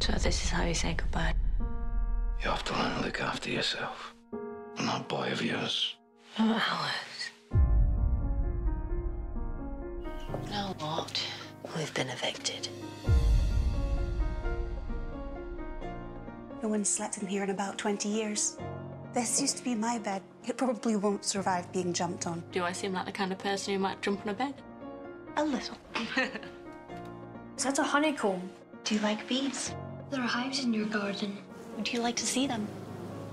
So this is how you say goodbye. You have to learn to look after yourself. And that boy of yours. Oh, Alice. Now what? We've been evicted. No one's slept in here in about 20 years. This used to be my bed. It probably won't survive being jumped on. Do I seem like the kind of person who might jump on a bed? A little. Is that a honeycomb? Do you like bees? There are hives in your garden. Would you like to see them?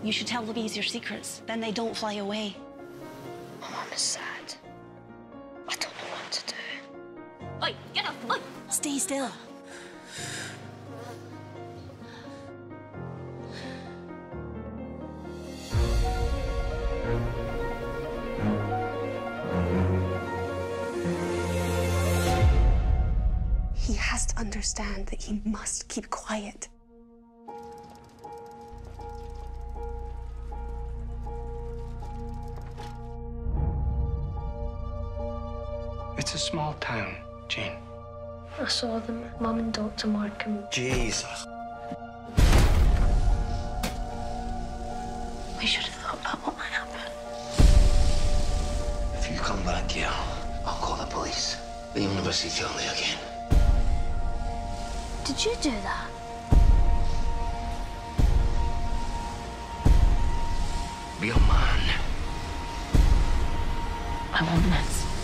You should tell the bees your secrets. Then they don't fly away. My mom is sad. I don't know what to do. Oi, get up! Oi! Stay still. He has to understand that he must keep quiet. It's a small town, Jane. I saw them, Mum and Dr. Markham. Jesus. We should have thought about what might happen. If you come back here, I'll call the police. Then you'll never see Charlie again. Did you do that? Be a man. I want this.